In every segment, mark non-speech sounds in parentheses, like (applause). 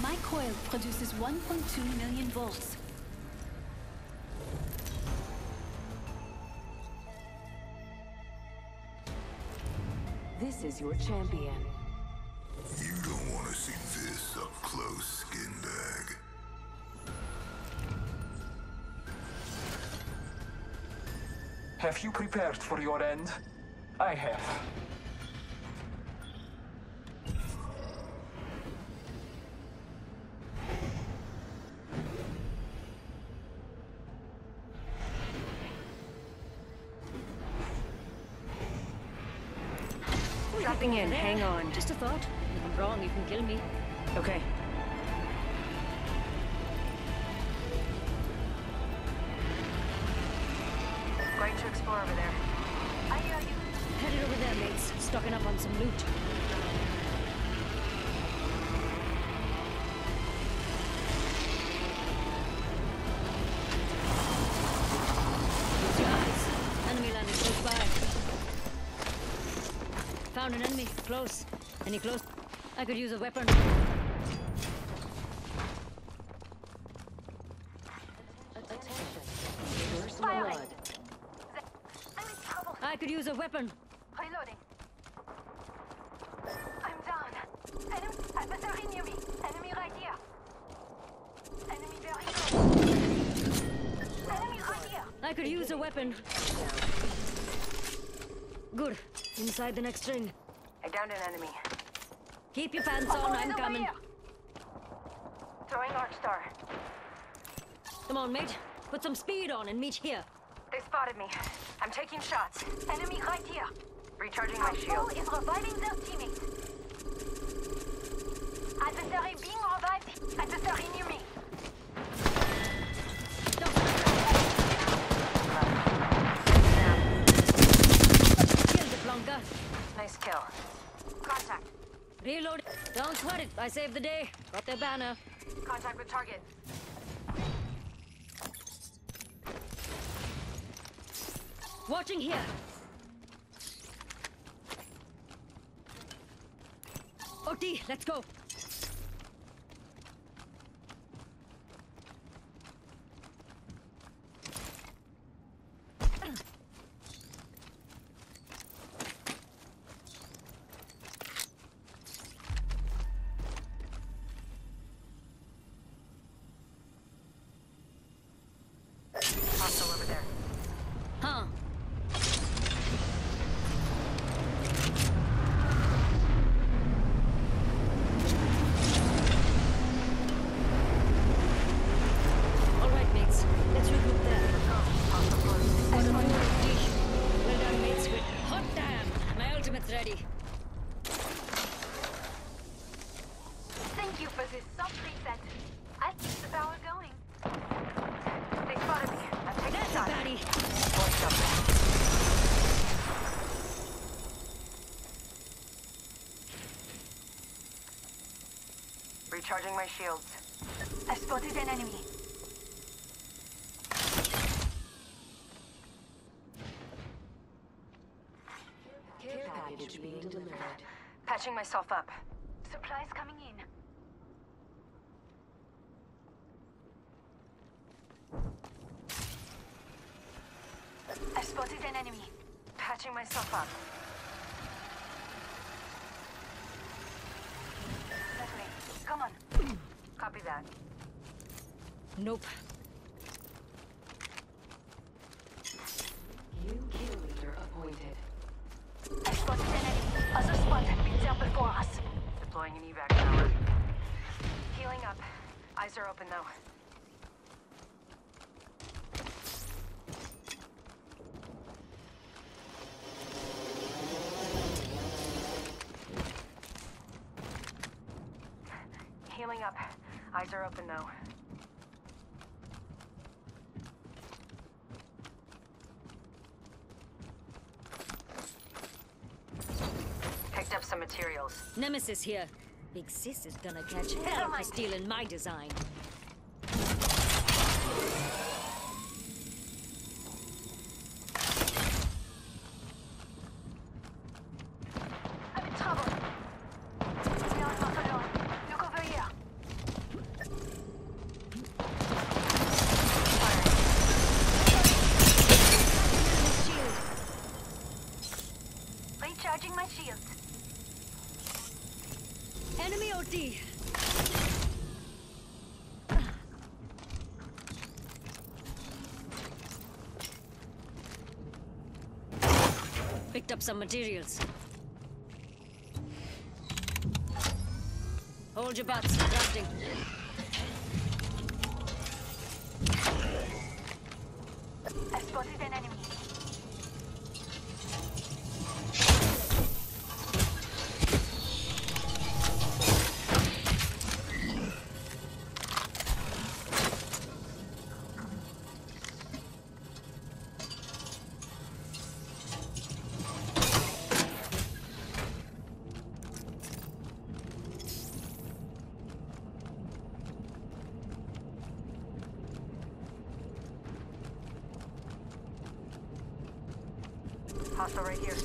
My coil produces 1.2 million volts. This is your champion. You don't want to see this up close, skinbag. Have you prepared for your end? I have. Dropping in, hang on. Just a thought. If I'm wrong, you can kill me. Okay. Found an enemy. Close. Any close? I could use a weapon. First Firing. blood. I'm in trouble. I could use a weapon. Reloading. I'm down. Enemy adversary near me. Enemy right here. Enemy very close. Enemy right here. I could use a weapon. Good. Inside the next ring. Downed an enemy. Keep your pants on. I'm coming. Throwing Arc Star. Come on, mate. Put some speed on and meet here. They spotted me. I'm taking shots. Enemy right here. Recharging my shield. is reviving their teammates. Adversary being revived. Adversary near me. Kill the Blanca. Nice kill. Contact. Reload. Don't sweat it. I saved the day. Got their banner. Contact with target. Watching here. Oh, OT, let's go. Hostile over there. Huh. All right, mates. Let's regroup there. Got a new dish. Well done, mates. Good. Hot damn! My ultimate's ready. Thank you for this soft reset. I keep the power going. They spotted me. I'm taking That's a shots. baddie. Voice up. Recharging my shields. I spotted an enemy. Care package being delivered. Patching myself up. Supplies coming in. I spotted an enemy. Patching myself up. Lovely. Come on. Copy that. Nope. New kill leader appointed. I spotted an enemy. Other squad have been there before us. Deploying an evac tower. Healing up. Eyes are open though. Healing up. Eyes are open though. Picked up some materials. Nemesis here. Big Sis is gonna catch hell oh for stealing my design. I'm in trouble. We are not alone. Look over here. Enemy OT. Picked some materials. Hold your butts. Drafting. Hostile right here.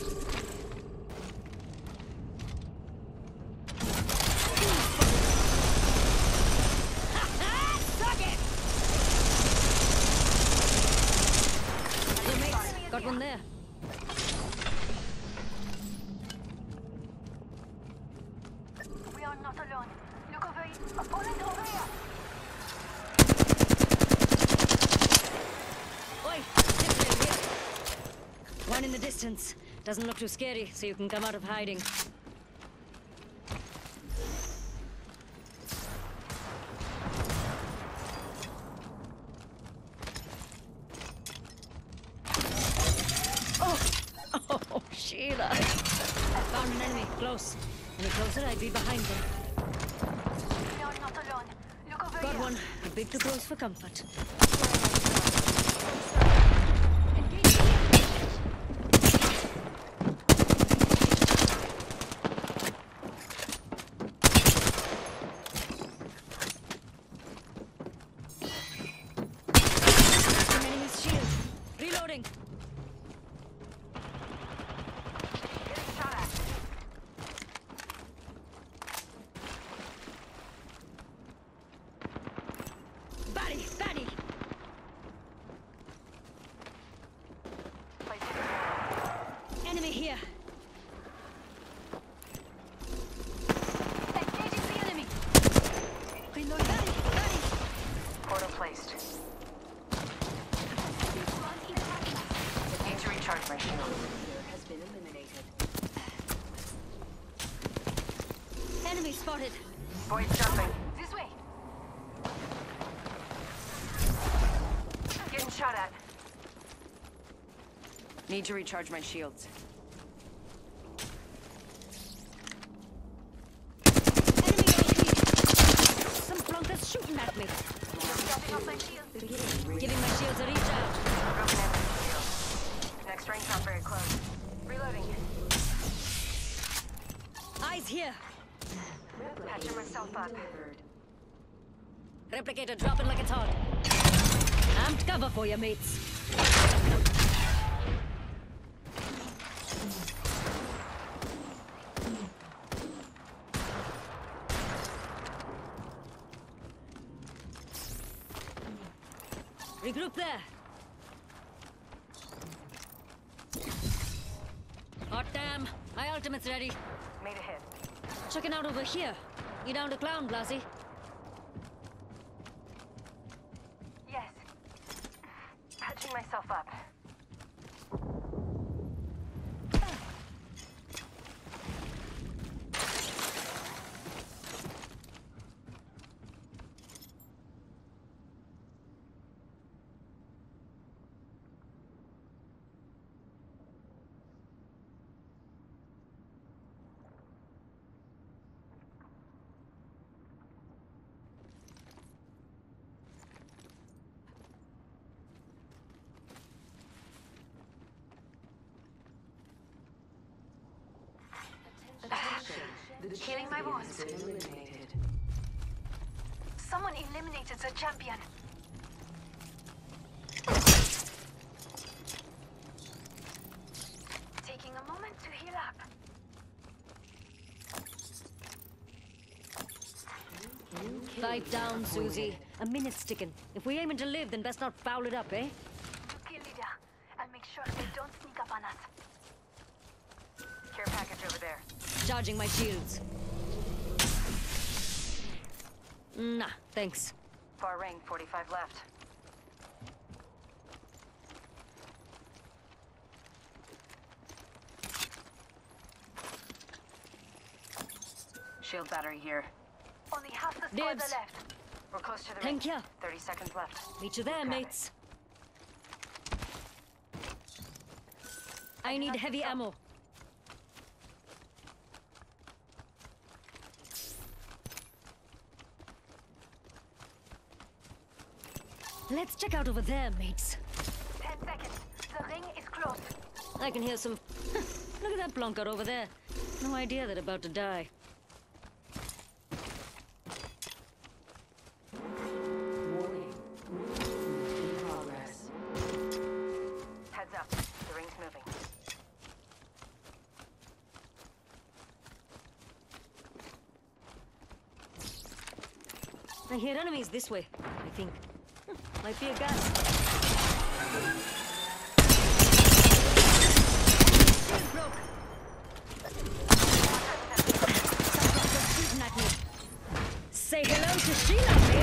Got one there. We are not alone. Look over here. Opponent over here. Oi, this way here. One in the distance. Doesn't look too scary, so you can come out of hiding. Oh, (laughs) oh, Sheila. I found an enemy, close. Any closer, I'd be behind them. We not alone. Look over Got here. one, a bit too close for comfort. An enemy's shield. Reloading. Getting shot at. Batty, batty. Placing Enemy here. Engaging the enemy. Reload. Batty, batty. Portal placed. Need to recharge my shield. Leader has been eliminated. Enemy spotted. Boys jumping. This way. Getting shot at. Need to recharge my shields. Some flunkers shooting at me. Giving my shields a reach out. Broken enemy shield. Next ring's not very close. Reloading. Eyes here. Patching myself up. Replicator dropping like it's hot. Amped cover for you, mates. Regroup there. Hot damn. My ultimate's ready. Made a hit. Checking out over here. You down to clown, Blasey? Yes. Patching myself up. Healing my wounds. Eliminated. Someone eliminated the champion. Taking a moment to heal up. Pipe down, Susie. A minute's ticking. If we aiming to live, then best not foul it up, eh? You kill leader. I'll make sure they don't sneak up on us. Care package over there. Charging my shields. Nah, thanks. Far ring, 45 left. Shield battery here. Only half the squad Dibs. are left. We're close to the Thank ring. ya. 30 seconds left. Meet you there, Got it. mates. I need heavy ammo. Let's check out over there, mates. Ten seconds. The ring is close. I can hear some. (laughs) Look at that blonker over there. No idea they're about to die. Warning. Movement in progress. Heads up. The ring's moving. I hear enemies this way, I think. Might be a me. Say hello to Sheila,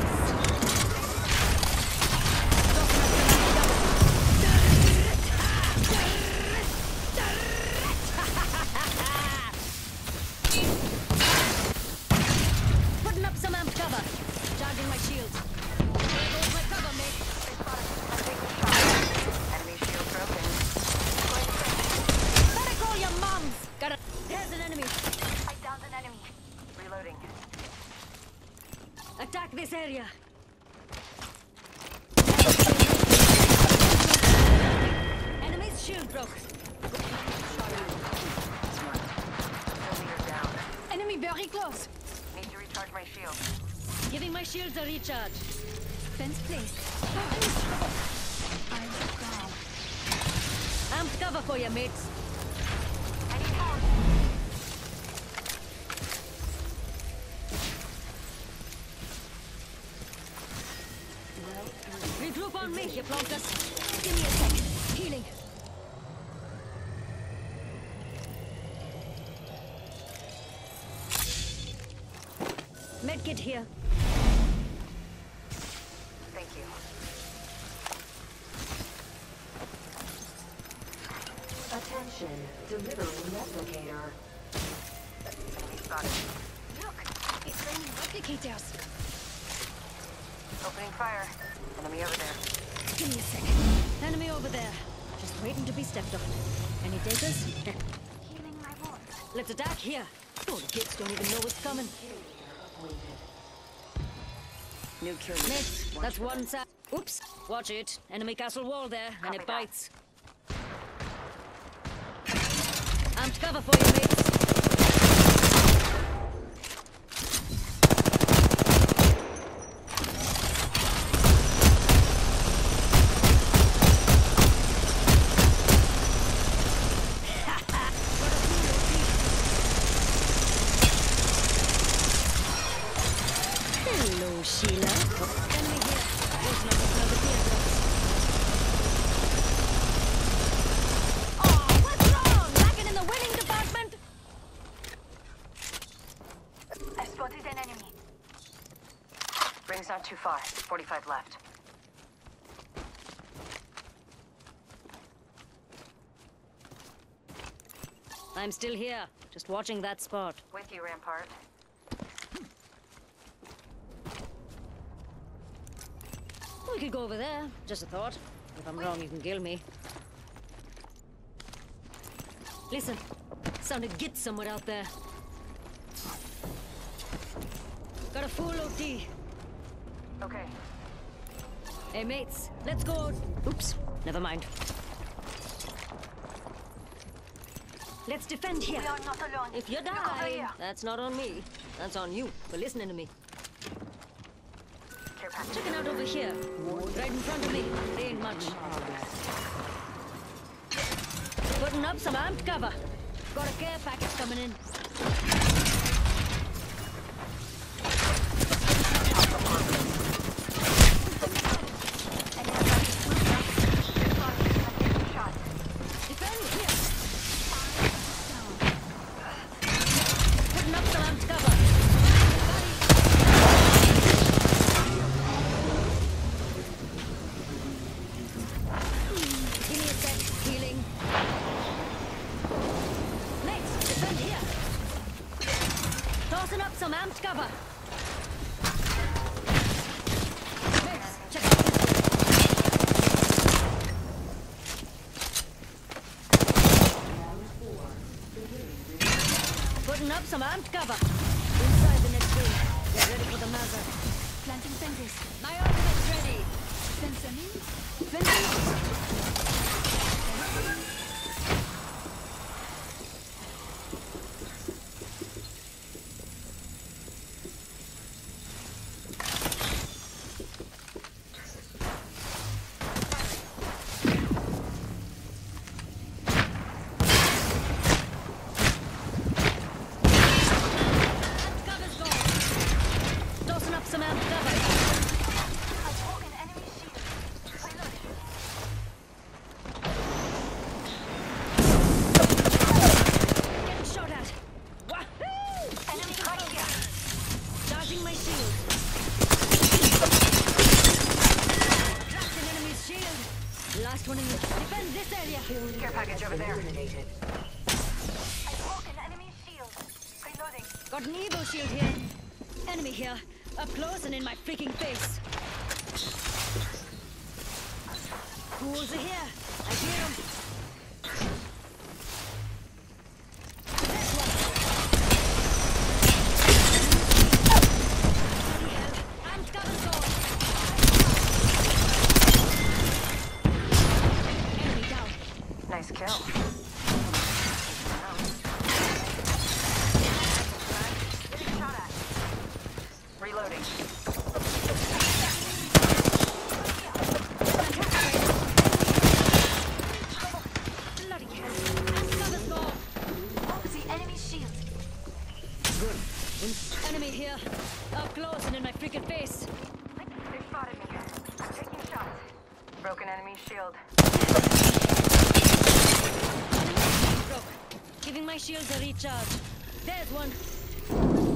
Got a. There's an enemy. I downed an enemy. Reloading. Attack this area. Enemy's shield broke. Smart. Kill leader down. Enemy very close. Need to recharge my shield. Giving my shields a recharge. Fence placed. I'm cover for you, mates. You plonkers. Give me a sec. Healing. Medkit here. Stepped on. Any takers? Healing my wounds. Let's attack here. Oh, the kids don't even know what's coming. New kill Miss, that's one side. Oops. Watch it. Enemy castle wall there, and Copy it that. bites. Amped cover for you, mates. Hello, Sheila. Enemy here. Listen up, another teardrops. Oh, what's wrong? Lacking in the winning department? I spotted an enemy. Ring's not too far. 45 left. I'm still here, just watching that spot. With you, Rampart. We could go over there. Just a thought. If I'm wrong, you can kill me. Listen, sounded git somewhere out there. Got a full OT. Okay. Hey, mates, let's go. Oops, never mind. Let's defend here. We are not alone. If you die, here. that's not on me. That's on you for listening to me. Checking out over here. Right in front of me. There ain't much. Putting up some amped cover. Got a care package coming in. Send here. Tossing up some amped cover. Putting up some amped cover. Inside the next wing. Get ready for the mother. Planting fences. My ultimate's ready. Fence them Ghouls are here. I hear them. Recharging shield. Giving my shields a recharge. There's one.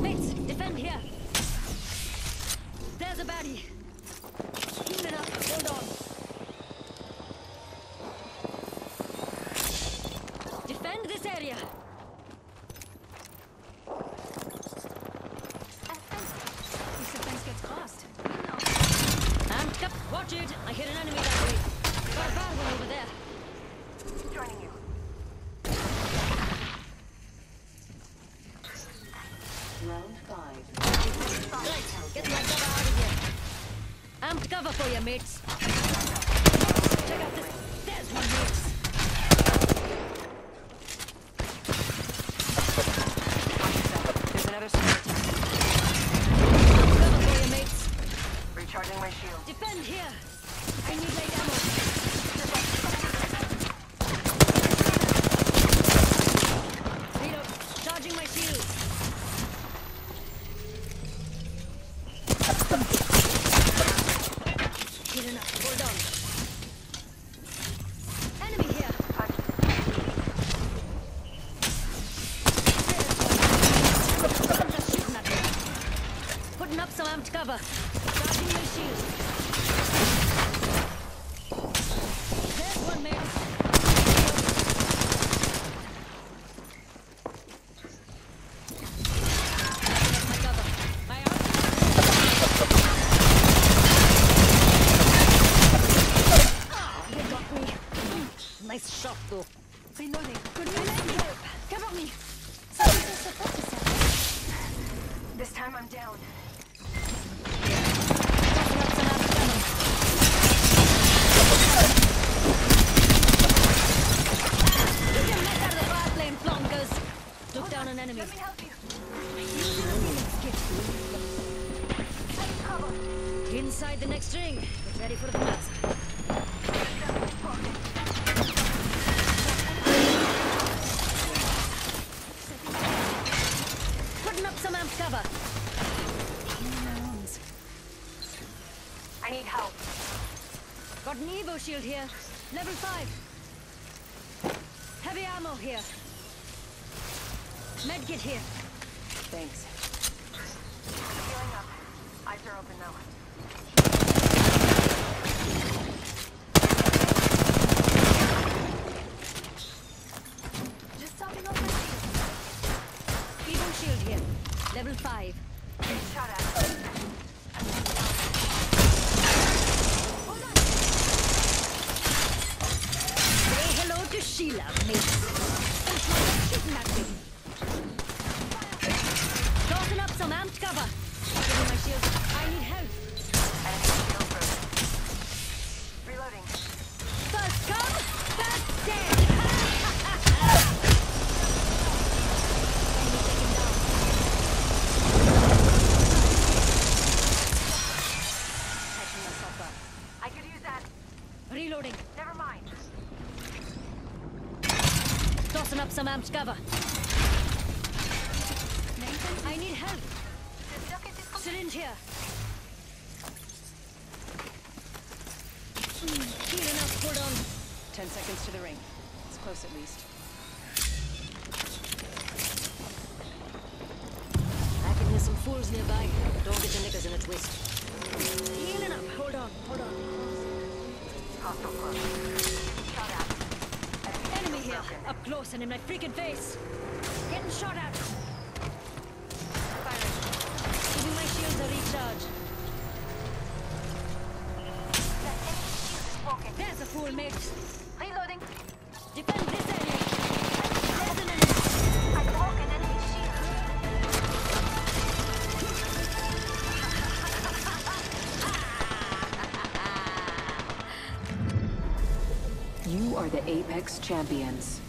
Mates, defend here. There's a baddie. Keep it up. Hold on. I'm cover for you, mates. Check out this. There's one, mate. Amped cover. Dodging your shield. next ring. Get ready for the blast. Putting up some amp cover. I need help. Got an Evo shield here. Level 5. Heavy ammo here. Medkit here. Thanks. I could use that. Reloading. Never mind. Tossing up some amped cover. Nathan, I need help. The circuit is complete. Syringe here. Hmm, Healing up. Hold on. Ten seconds to the ring. It's close at least. I can hear some fools nearby. Don't get your knickers in a twist. Healing up. Hold on. Hold on. Hostile close. Shot at. Enemy Enemy here. broken. Up close and in my freaking face. Getting shot at. Firing. Giving my shields a recharge. The enemy shield is broken. There's a fool, mate. Reloading. Defend this Apex champions.